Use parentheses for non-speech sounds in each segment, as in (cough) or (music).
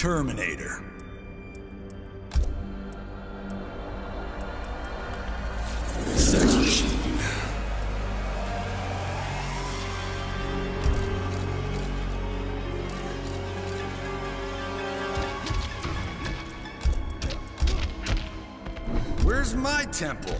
Terminator. Sex machine. Where's my temple?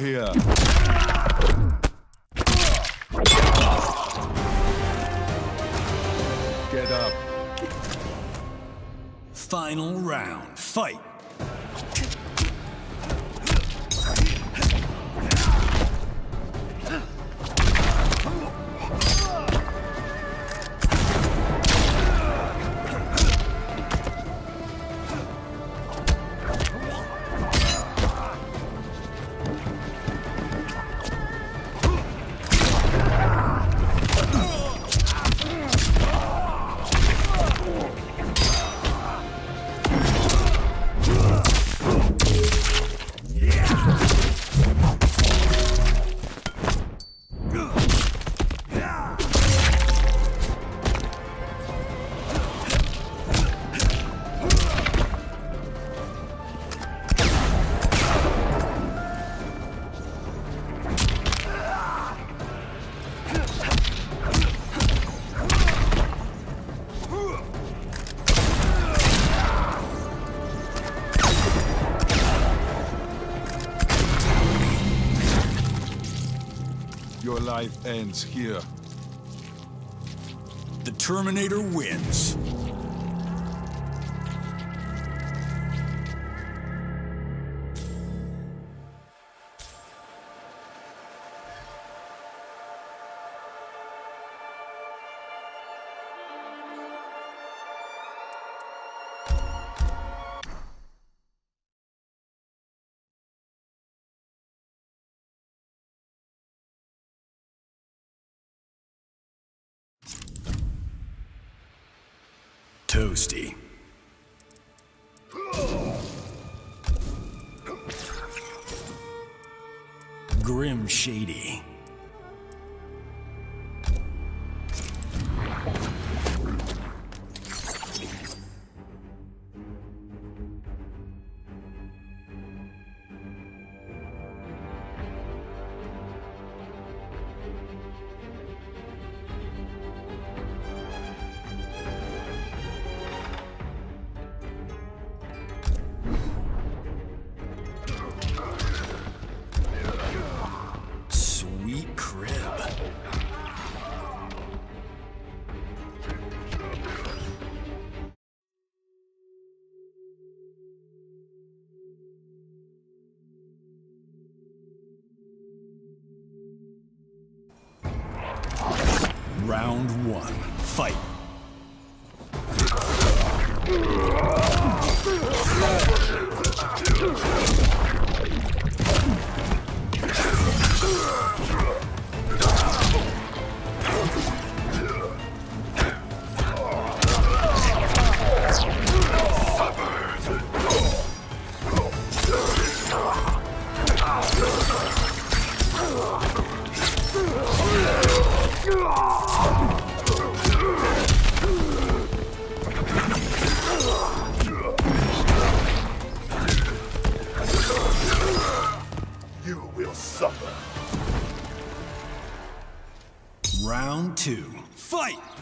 Here. Get up. Final round. Fight. Life ends here. The Terminator wins. Toasty. Grim Shady. Round one. Fight. Two. Fight!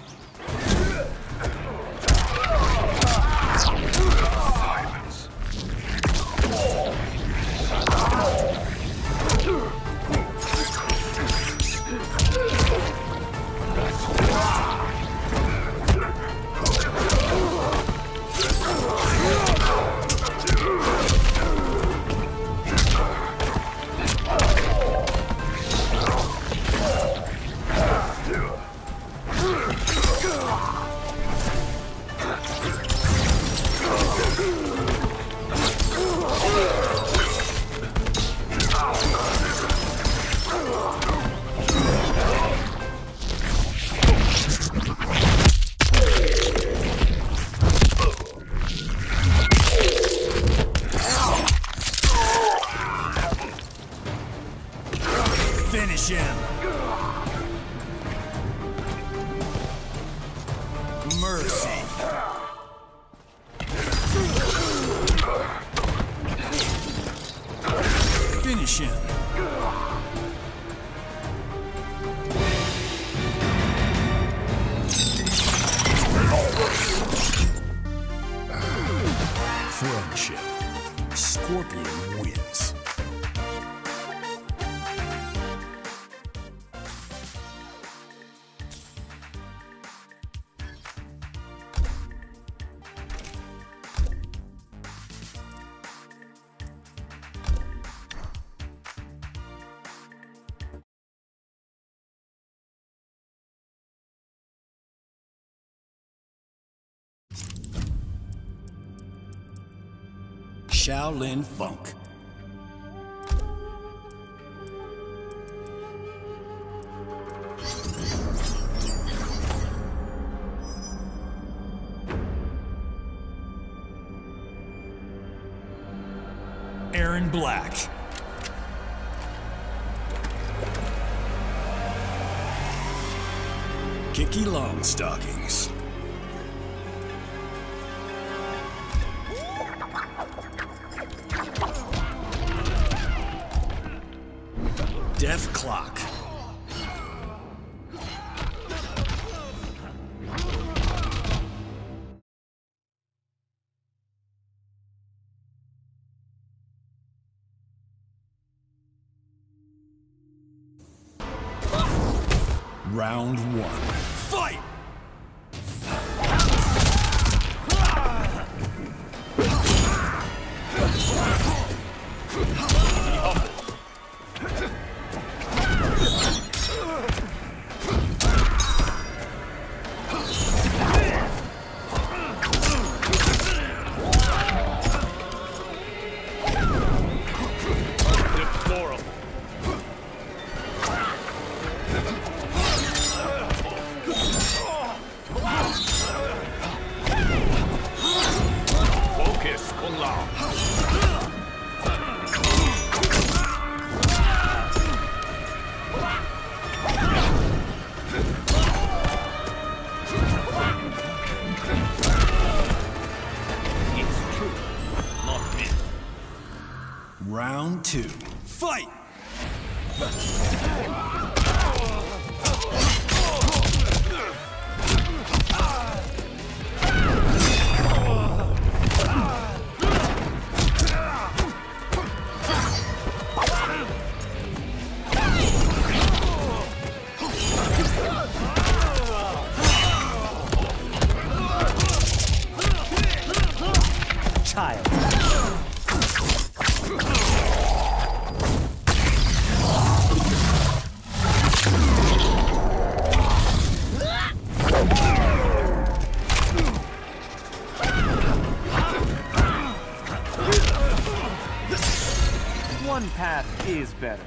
Finish Shaolin Funk. Erron Black. Kicky Longstockings. Death Clock. Round one. Fight! Round two. Fight! Is better.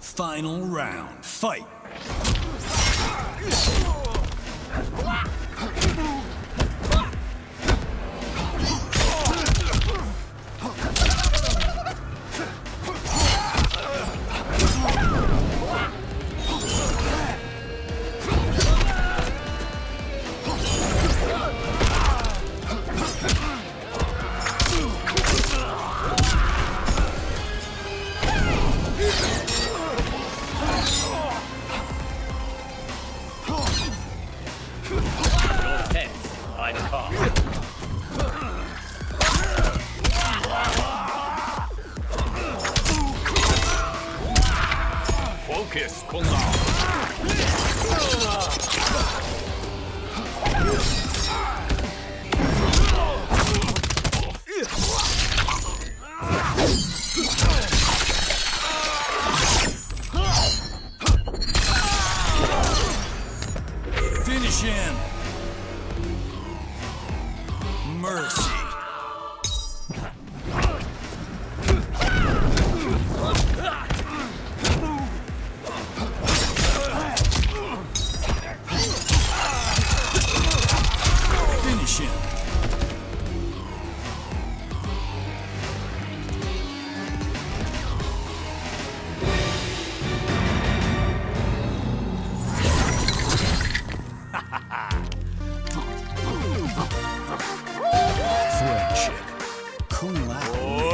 Final round. Fight. (laughs) focus, Kung Lao! Finish him! Mercy! Friendship. Kung Lao.